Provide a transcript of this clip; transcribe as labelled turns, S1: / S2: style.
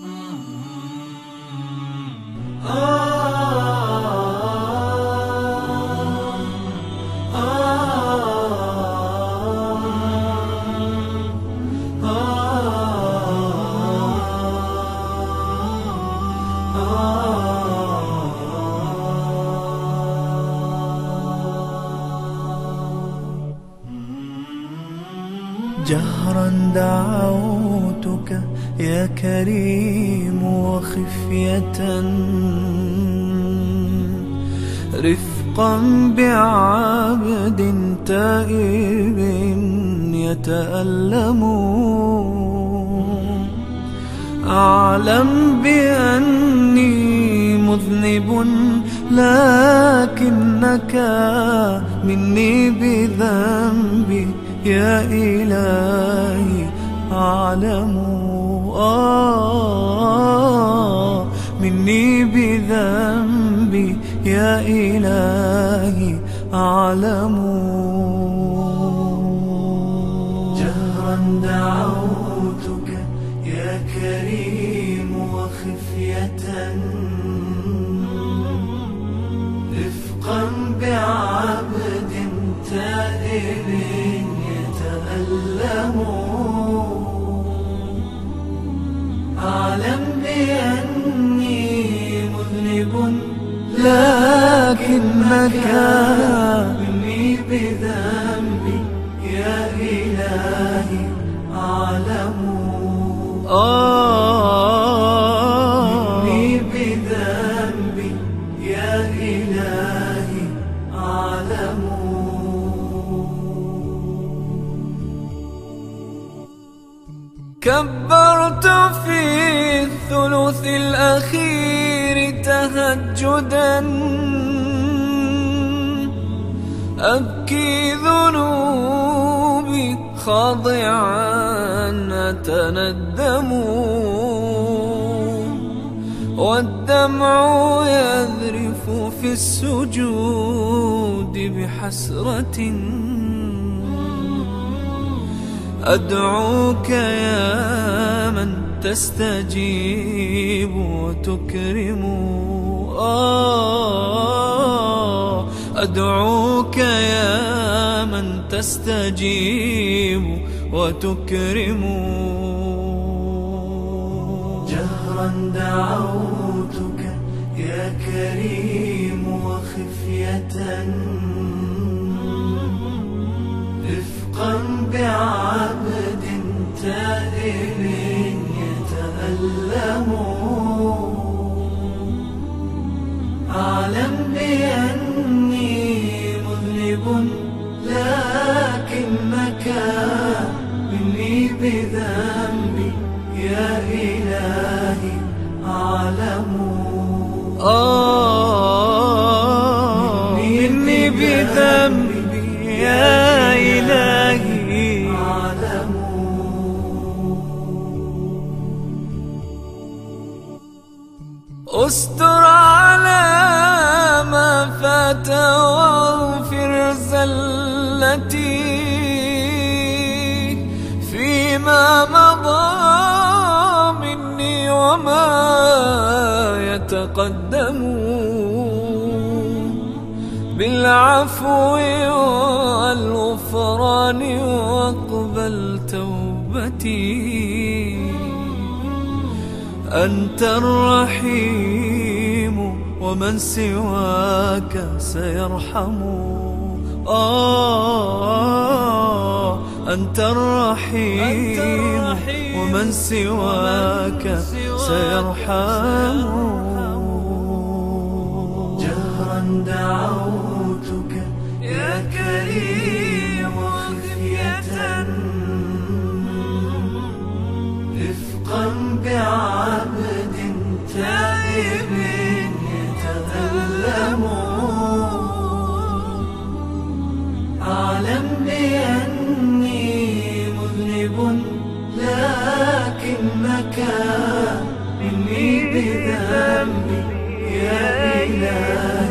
S1: Mm-hmm. جهرا دعوتك يا كريم وخفية. رفقا بعبد تائب يتألم. أعلم بأني مذنب لكنك مني بذنبي. يا إلهي أعلم. آه مني بذنبي يا إلهي أعلم. جهرا دعوتك يا كريم وخفية. رفقا بعبد تائب أعلم آه. مني بذنبي يا إلهي أعلم كبرت في الثلث الأخير تهجدا. أبكي ذنوبي خاضعا أتندم والدمع يذرف في السجود بحسرة أدعوك يا من تستجيب وتكرم. آه أدعوك يا تستجيب وتكرم. جهرا دعوتك يا كريم وخفية. رفقا بعبد تائب يتألم. أعلم بأني آه مني بذنبي يا إلهي. أعلم أستر على ما فات واغفر زلتي. فيما مضى مني وما يتقدم بالعفو والغفران واقبل توبتي. أنت الرحيم ومن سواك سيرحم. آه أنت الرحيم ومن سواك سيرحم. دعوتك يا كريم وخفية رفقا بعبد تائب يتألم. أعلم بأني مذنب لكنك مني بذنبي يا إلهي.